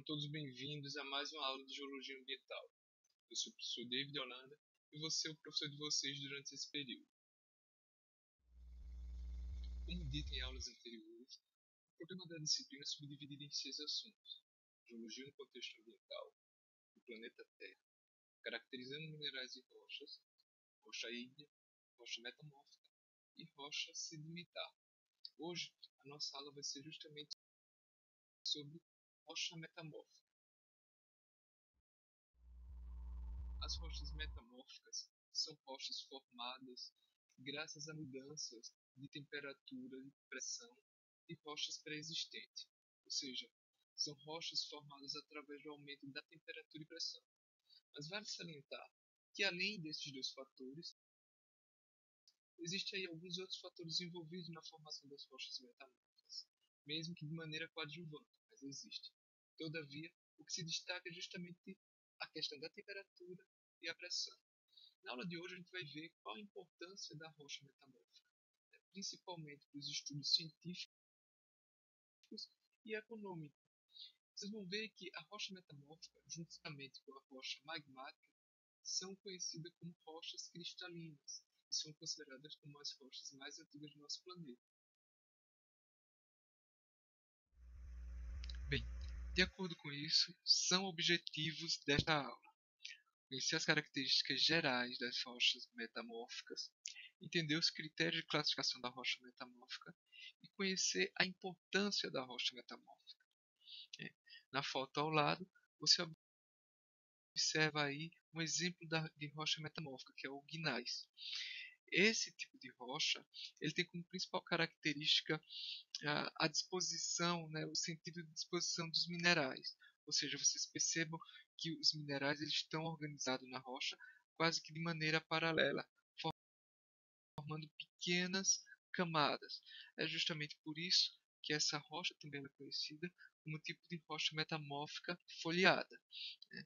Sejam todos bem-vindos a mais uma aula de Geologia Ambiental. Eu sou o professor David Holanda e vou ser o professor de vocês durante esse período. Como dito em aulas anteriores, o programa da disciplina é subdividido em seis assuntos. Geologia no contexto ambiental, o planeta Terra, caracterizando minerais e rochas, rocha ígnea, rocha metamórfica e rocha sedimentar. Hoje, a nossa aula vai ser justamente sobre rocha metamórfica. As rochas metamórficas são rochas formadas graças a mudanças de temperatura e pressão de rochas pré-existentes, ou seja, são rochas formadas através do aumento da temperatura e pressão. Mas vale salientar que além desses dois fatores, existem alguns outros fatores envolvidos na formação das rochas metamórficas, mesmo que de maneira coadjuvante, mas existem. Todavia, o que se destaca é justamente a questão da temperatura e a pressão. Na aula de hoje, a gente vai ver qual a importância da rocha metamórfica, né, principalmente para os estudos científicos e econômicos. Vocês vão ver que a rocha metamórfica, juntamente com a rocha magmática, são conhecidas como rochas cristalinas e são consideradas como as rochas mais antigas do nosso planeta. De acordo com isso, são objetivos desta aula. Conhecer as características gerais das rochas metamórficas, entender os critérios de classificação da rocha metamórfica e conhecer a importância da rocha metamórfica. É, na foto ao lado, você observa aí um exemplo de rocha metamórfica, que é o gneiss. Esse tipo de rocha ele tem como principal característica a, a disposição, né, o sentido de disposição dos minerais. Ou seja, vocês percebam que os minerais eles estão organizados na rocha quase que de maneira paralela, formando pequenas camadas. É justamente por isso que essa rocha também é conhecida como tipo de rocha metamórfica foliada. Né?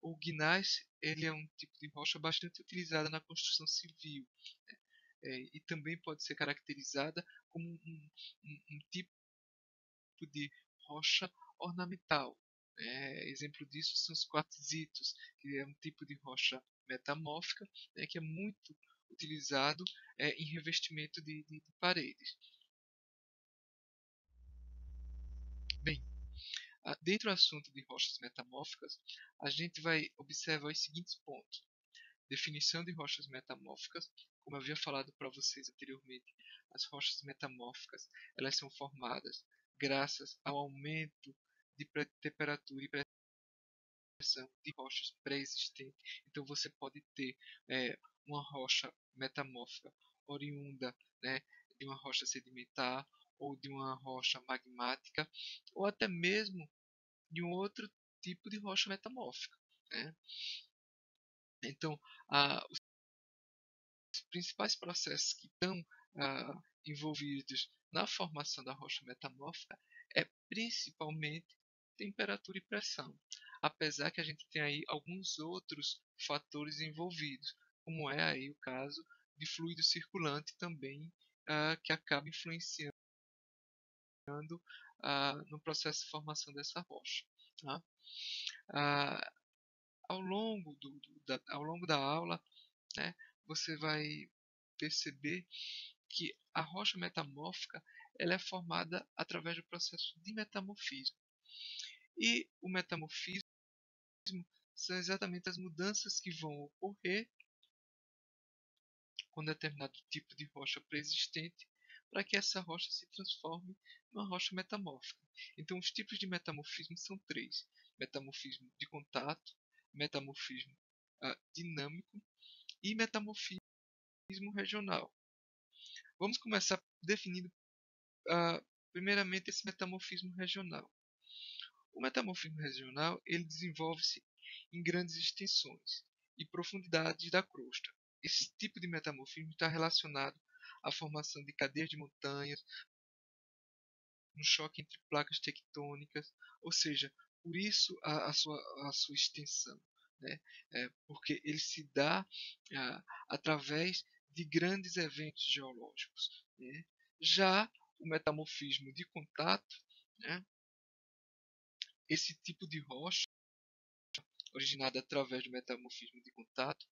O gneiss ele é um tipo de rocha bastante utilizada na construção civil né? é, e também pode ser caracterizada como um, um, um tipo de rocha ornamental. É, exemplo disso são os quartzitos, que é um tipo de rocha metamórfica né, que é muito utilizado é, em revestimento de, de, de paredes. Bem, dentro do assunto de rochas metamórficas, a gente vai observar os seguintes pontos. Definição de rochas metamórficas, como eu havia falado para vocês anteriormente, as rochas metamórficas elas são formadas graças ao aumento de temperatura e pressão de rochas pré-existentes. Então você pode ter é, uma rocha metamórfica oriunda né, de uma rocha sedimentar ou de uma rocha magmática ou até mesmo de um outro tipo de rocha metamórfica. Né? Então, a, os principais processos que estão a, envolvidos na formação da rocha metamórfica é principalmente temperatura e pressão, apesar que a gente tem aí alguns outros fatores envolvidos, como é aí o caso de fluido circulante também uh, que acaba influenciando uh, no processo de formação dessa rocha. Tá? Uh, ao, longo do, do, da, ao longo da aula, né, você vai perceber que a rocha metamórfica ela é formada através do processo de metamorfismo. E o metamorfismo são exatamente as mudanças que vão ocorrer com determinado tipo de rocha preexistente para que essa rocha se transforme numa rocha metamórfica. Então, os tipos de metamorfismo são três: metamorfismo de contato, metamorfismo uh, dinâmico e metamorfismo regional. Vamos começar definindo uh, primeiramente esse metamorfismo regional. O metamorfismo regional ele desenvolve-se em grandes extensões e profundidades da crosta. Esse tipo de metamorfismo está relacionado à formação de cadeias de montanhas, no choque entre placas tectônicas, ou seja, por isso a, a, sua, a sua extensão, né? É, porque ele se dá ah, através de grandes eventos geológicos. Né? Já o metamorfismo de contato né, esse tipo de rocha, originada através do metamorfismo de contato,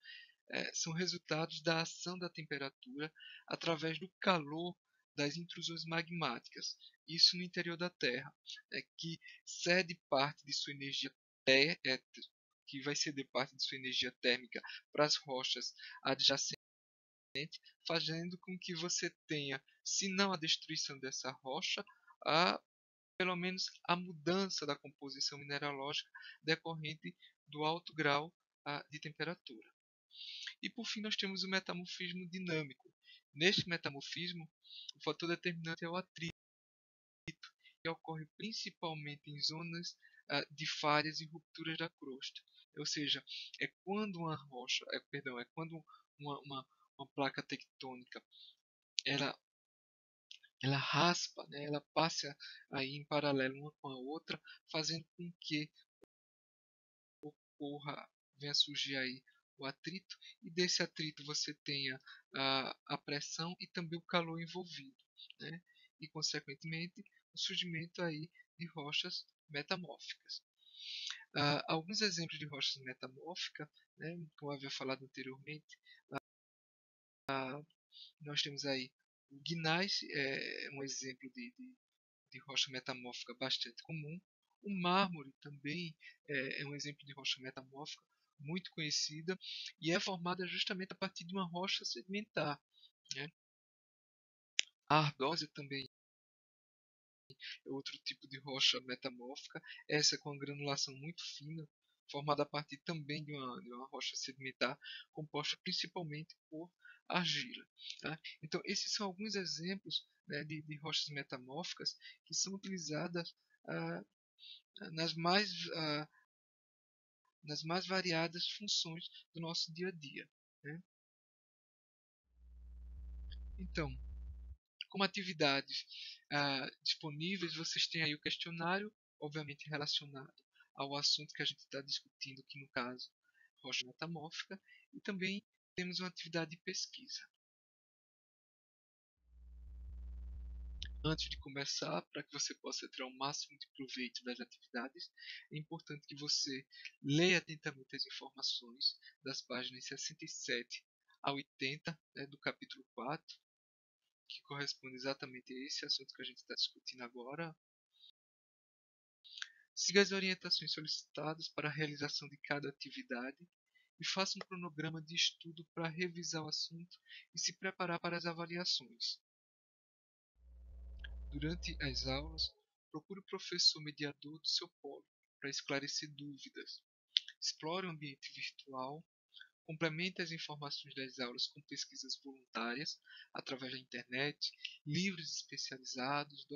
é, são resultados da ação da temperatura através do calor das intrusões magmáticas, isso no interior da Terra, é, que cede parte de sua energia é, que vai ceder parte de sua energia térmica para as rochas adjacentes, fazendo com que você tenha, se não a destruição dessa rocha, a pelo menos a mudança da composição mineralógica decorrente do alto grau de temperatura. E por fim nós temos o metamorfismo dinâmico. Neste metamorfismo, o fator determinante é o atrito, que ocorre principalmente em zonas uh, de falhas e rupturas da crosta. Ou seja, é quando uma rocha, é, perdão, é quando uma, uma, uma placa tectônica ela ela raspa, né, ela passa aí em paralelo uma com a outra, fazendo com que ocorra, venha surgir aí o atrito, e desse atrito você tenha a, a pressão e também o calor envolvido, né? e consequentemente o surgimento aí de rochas metamórficas. Uh, alguns exemplos de rochas metamórficas, né, como eu havia falado anteriormente, uh, nós temos aí o gnais, é um exemplo de, de, de rocha metamórfica bastante comum. O mármore também é, é um exemplo de rocha metamórfica muito conhecida e é formada justamente a partir de uma rocha sedimentar. Né? A ardósia também é outro tipo de rocha metamórfica, essa com granulação muito fina, formada a partir também de uma, de uma rocha sedimentar, composta principalmente por argila. Tá? Então, esses são alguns exemplos né, de, de, rochas metamórficas que são utilizadas ah, nas mais ah, nas mais variadas funções do nosso dia a dia. Né? Então, como atividades ah, disponíveis, vocês têm aí o questionário, obviamente relacionado ao assunto que a gente está discutindo, que no caso, rocha metamórfica, e também temos uma atividade de pesquisa. Antes de começar, para que você possa tirar o máximo de proveito das atividades, é importante que você leia atentamente as informações das páginas 67 a 80 né, do capítulo 4, que corresponde exatamente a esse assunto que a gente está discutindo agora. Siga as orientações solicitadas para a realização de cada atividade e faça um cronograma de estudo para revisar o assunto e se preparar para as avaliações. Durante as aulas, procure o professor mediador do seu polo para esclarecer dúvidas. Explore o ambiente virtual. Complemente as informações das aulas com pesquisas voluntárias através da internet, livros especializados,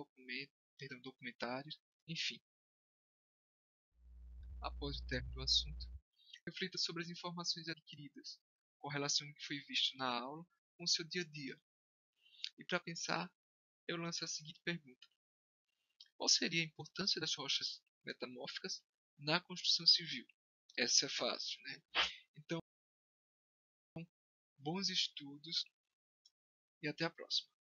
perdão, documentários, enfim. Após o término do assunto, reflita sobre as informações adquiridas, correlacione o que foi visto na aula com o seu dia a dia. E para pensar, eu lanço a seguinte pergunta: Qual seria a importância das rochas metamórficas na construção civil? Essa é fácil, né? Então, bons estudos e até a próxima.